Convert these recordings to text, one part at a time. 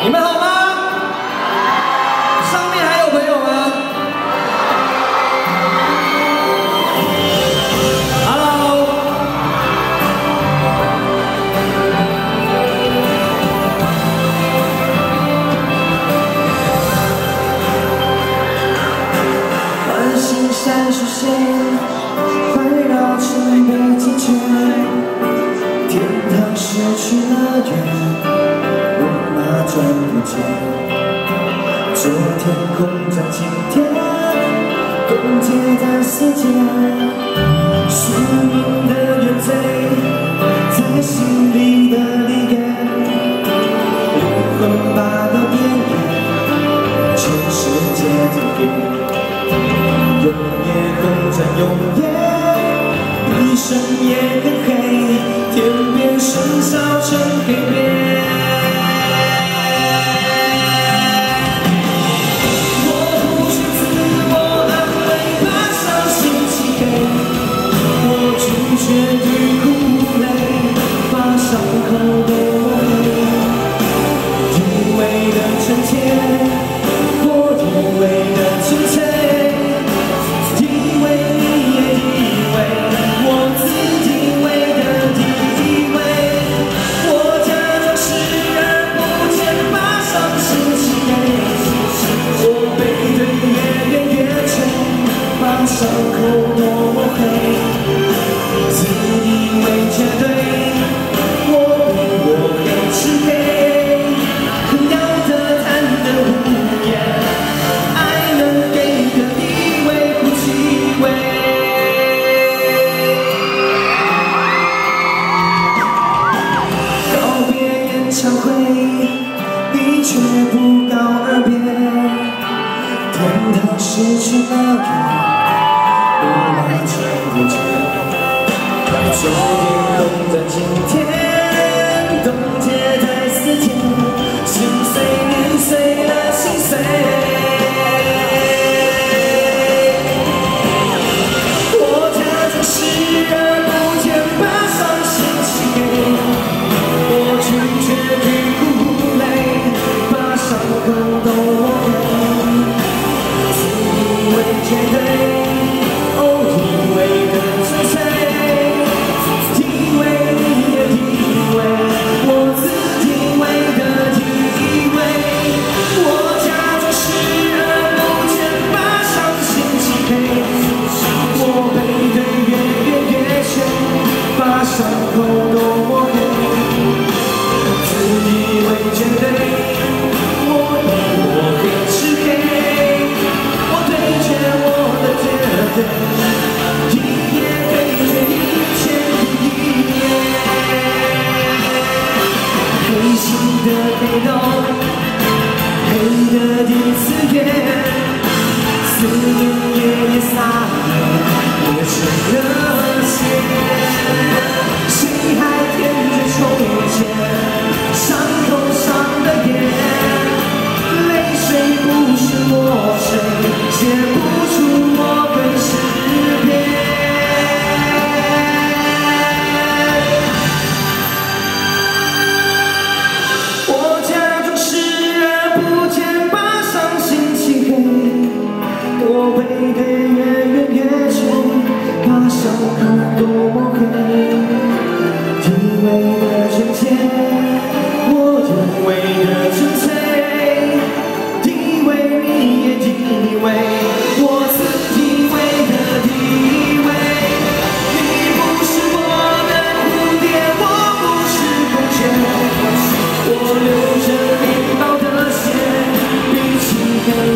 你们好吗？上面还有朋友吗？Hello，繁星闪烁线，环绕着北极圈，天堂失去了圆。见昨天空涨今天更迭的时间宿命的原罪在心里的离笆灵魂摆渡边缘全世界走遍永夜空暂永夜彼此也很黑天边笙箫沉黑夜却不告而别。等到失去了个，我来接不接？昨天。しんだけど変なディスゲーすぐにさ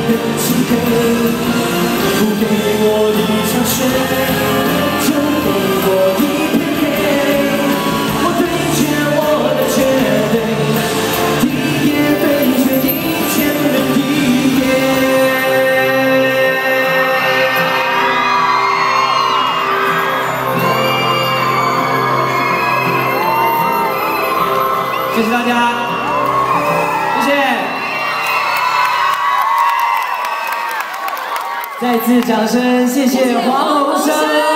的漆黑，不给我一场雪，就给我一片天。我兑现我的绝对，一夜飞雪，一千零一夜。谢谢大家。再次掌声，谢谢黄鸿生。